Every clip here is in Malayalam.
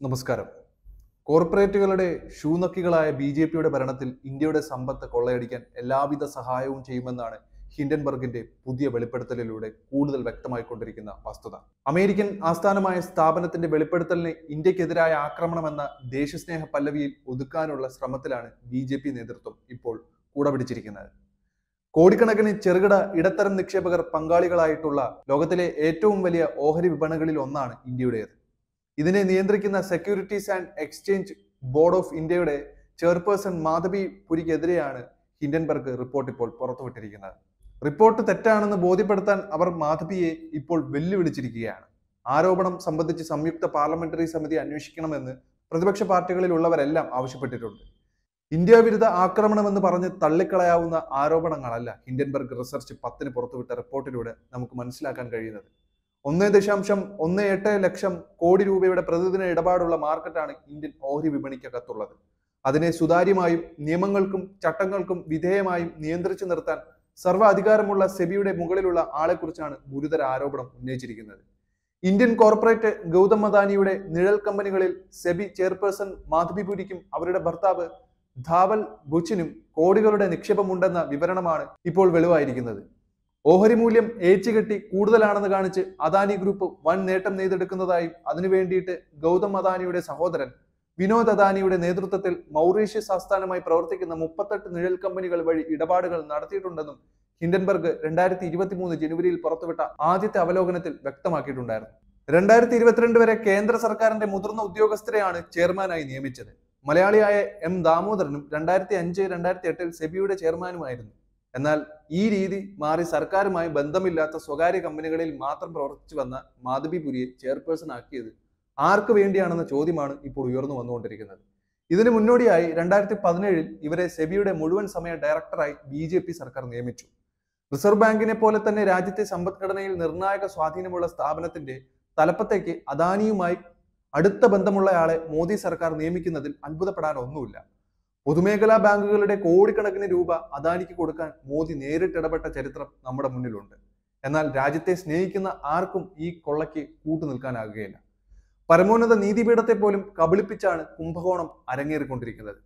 നമസ്കാരം. കോർപ്പറേറ്റുകളുടെ ഷൂനക്കികളായ ബി ജെ പിയുടെ ഭരണത്തിൽ ഇന്ത്യയുടെ സമ്പത്ത് കൊള്ളയടിക്കാൻ എല്ലാവിധ സഹായവും ചെയ്യുമെന്നാണ് ഹിൻഡൻബർഗിന്റെ പുതിയ വെളിപ്പെടുത്തലിലൂടെ കൂടുതൽ വ്യക്തമായിക്കൊണ്ടിരിക്കുന്ന വസ്തുത. അമേരിക്കൻ ആസ്ഥാനമായ സ്ഥാപനത്തിന്റെ വെളിപ്പെടുത്തലിനെ ഇന്ത്യക്കെതിരായ ആക്രമണമെന്ന ദേശസ്നേഹ പല്ലവിയിൽ ഒതുക്കാനുള്ള ശ്രമത്തിലാണ് ബി ജെ പി നേതൃത്വം ഇപ്പോൾ കൂടപിടിച്ചിരിക്കുന്നത്. കോടിക്കണക്കിന് ചെറുകിട ഇടത്തരം നിക്ഷേപകർ പങ്കാളികളായിട്ടുള്ള ലോകത്തിലെ ഏറ്റവും വലിയ ഓഹരി വിപണികളിൽ ഒന്നാണ് ഇന്ത്യയുടേത്. ഇതിനെ നിയന്ത്രിക്കുന്ന securities and exchange board of ഇന്ത്യയുടെ ചെയർപേഴ്സൺ മാധവി പുരിക്കെതിരെയാണ് ഹിൻഡൻബർഗ് റിപ്പോർട്ട് ഇപ്പോൾ പുറത്തുവിട്ടിരിക്കുന്നത്. റിപ്പോർട്ട് തെറ്റാണെന്ന് ബോധ്യപ്പെടുത്താൻ അവർ മാധവിയെ ഇപ്പോൾ വെല്ലുവിളിച്ചിരിക്കുകയാണ്. ആരോപണം സംബന്ധിച്ച് സംയുക്ത പാർലമെന്ററി സമിതി അന്വേഷിക്കണമെന്ന് പ്രതിപക്ഷ പാർട്ടികളിലുള്ളവരെല്ലാം ആവശ്യപ്പെട്ടിട്ടുണ്ട്. ഇന്ത്യ വിരുദ്ധ ആക്രമണമെന്ന് പറഞ്ഞ് തള്ളിക്കളയാവുന്ന ആരോപണങ്ങളല്ല ഹിൻഡൻബർഗ് റിസർച്ച് പത്തിന് പുറത്തുവിട്ട റിപ്പോർട്ടിലൂടെ നമുക്ക് മനസ്സിലാക്കാൻ കഴിയുന്നത്. ഒന്ന് ദശാംശം ഒന്ന് എട്ട് ലക്ഷം കോടി രൂപയുടെ പ്രതിദിന ഇടപാടുള്ള മാർക്കറ്റാണ് ഇന്ത്യൻ ഓഹരി വിപണിക്കകത്തുള്ളത്. അതിനെ സുതാര്യമായും നിയമങ്ങൾക്കും ചട്ടങ്ങൾക്കും വിധേയമായും നിയന്ത്രിച്ചു നിർത്താൻ സർവ അധികാരമുള്ള സെബിയുടെ മുകളിലുള്ള ആളെക്കുറിച്ചാണ് ഗുരുതര ആരോപണം ഉന്നയിച്ചിരിക്കുന്നത്. ഇന്ത്യൻ കോർപ്പറേറ്റ് ഗൗതം അദാനിയുടെ നിഴൽ കമ്പനികളിൽ സെബി ചെയർപേഴ്സൺ മാധവി പുരിക്കും അവരുടെ ഭർത്താവ് ധാവൽ ബുച്ചിനും കോടികളുടെ നിക്ഷേപമുണ്ടെന്ന വിവരണമാണ് ഇപ്പോൾ വെളിവായിരിക്കുന്നത്. ഓഹരി മൂല്യം ഏച്ചുകെട്ടി കൂടുതലാണെന്ന് കാണിച്ച് അദാനി ഗ്രൂപ്പ് വൻ നേട്ടം നെയ്തെടുക്കുന്നതായും അതിനു വേണ്ടിയിട്ട് ഗൗതം അദാനിയുടെ സഹോദരൻ വിനോദ് അദാനിയുടെ നേതൃത്വത്തിൽ മൗറീഷ്യസ് ആസ്ഥാനമായി പ്രവർത്തിക്കുന്ന മുപ്പത്തെട്ട് നിഴൽ കമ്പനികൾ വഴി ഇടപാടുകൾ നടത്തിയിട്ടുണ്ടെന്നും ഹിൻഡൻബർഗ് രണ്ടായിരത്തി ഇരുപത്തി മൂന്ന് ജനുവരിയിൽ പുറത്തുവിട്ട ആദ്യത്തെ അവലോകനത്തിൽ വ്യക്തമാക്കിയിട്ടുണ്ടായിരുന്നു. രണ്ടായിരത്തി ഇരുപത്തിരണ്ട് വരെ കേന്ദ്ര സർക്കാരിന്റെ മുതിർന്ന ഉദ്യോഗസ്ഥരെയാണ് ചെയർമാനായി നിയമിച്ചത്. മലയാളിയായ എം ദാമോദരനും രണ്ടായിരത്തി അഞ്ച് രണ്ടായിരത്തി എട്ടിൽ സെബിയുടെ ചെയർമാനുമായിരുന്നു. എന്നാൽ ഈ രീതി മാറി സർക്കാരുമായി ബന്ധമില്ലാത്ത സ്വകാര്യ കമ്പനികളിൽ മാത്രം പ്രവർത്തിച്ചു വന്ന മാധവിപുരിയെ ചെയർപേഴ്സൺ ആക്കിയത് ആർക്ക് വേണ്ടിയാണെന്ന ചോദ്യമാണ് ഇപ്പോൾ ഉയർന്നു വന്നുകൊണ്ടിരിക്കുന്നത്. ഇതിന് മുന്നോടിയായി രണ്ടായിരത്തി പതിനേഴിൽ ഇവരെ സെബിയുടെ മുഴുവൻ സമയ ഡയറക്ടറായി ബി ജെ പി സർക്കാർ നിയമിച്ചു. റിസർവ് ബാങ്കിനെ പോലെ തന്നെ രാജ്യത്തെ സമ്പദ്ഘടനയിൽ നിർണായക സ്വാധീനമുള്ള സ്ഥാപനത്തിന്റെ തലപ്പത്തേക്ക് അദാനിയുമായി അടുത്ത ബന്ധമുള്ളയാളെ മോദി സർക്കാർ നിയമിക്കുന്നതിൽ അത്ഭുതപ്പെടാൻ ഒന്നുമില്ല. പൊതുമേഖലാ ബാങ്കുകളുടെ കോടിക്കണക്കിന് രൂപ അദാനിക്ക് കൊടുക്കാൻ മോദി നേരിട്ടിടപെട്ട ചരിത്രം നമ്മുടെ മുന്നിലുണ്ട്. എന്നാൽ രാജ്യത്തെ സ്നേഹിക്കുന്ന ആർക്കും ഈ കൊള്ളയ്ക്ക് കൂട്ടുനിൽക്കാനാകുകയില്ല. പരമോന്നത നീതിപീഠത്തെ പോലും കബളിപ്പിച്ചാണ് കുംഭകോണം അരങ്ങേറിക്കൊണ്ടിരിക്കുന്നത്.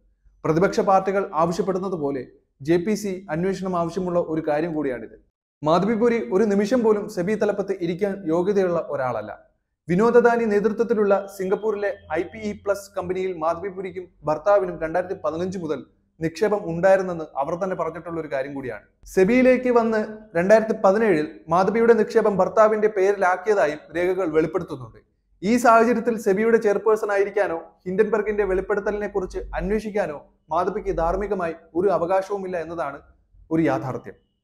പ്രതിപക്ഷ പാർട്ടികൾ ആവശ്യപ്പെടുന്നത് പോലെ ജെ പി സി അന്വേഷണം ആവശ്യമുള്ള ഒരു കാര്യം കൂടിയാണിത്. മാധവിപുരി ഒരു നിമിഷം പോലും സെബി തലപ്പത്ത് ഇരിക്കാൻ യോഗ്യതയുള്ള ഒരാളല്ല. വിനോദ് അദാനി നേതൃത്വത്തിലുള്ള സിംഗപ്പൂരിലെ ഐ പി ഇ പ്ലസ് കമ്പനിയിൽ മാധവിപുരിക്കും ഭർത്താവിനും രണ്ടായിരത്തി പതിനഞ്ച് മുതൽ നിക്ഷേപം ഉണ്ടായിരുന്നെന്ന് അവർ തന്നെ പറഞ്ഞിട്ടുള്ള ഒരു കാര്യം കൂടിയാണ്. സെബിയിലേക്ക് വന്ന് രണ്ടായിരത്തി പതിനേഴിൽ മാധവിയുടെ നിക്ഷേപം ഭർത്താവിന്റെ പേരിലാക്കിയതായും രേഖകൾ വെളിപ്പെടുത്തുന്നുണ്ട്. ഈ സാഹചര്യത്തിൽ സെബിയുടെ ചെയർപേഴ്സൺ ആയിരിക്കാനോ ഹിൻഡൻബർഗിന്റെ വെളിപ്പെടുത്തലിനെ കുറിച്ച് അന്വേഷിക്കാനോ മാധവിക്ക് ധാർമ്മികമായി ഒരു അവകാശവുമില്ല എന്നതാണ് ഒരു യാഥാർത്ഥ്യം.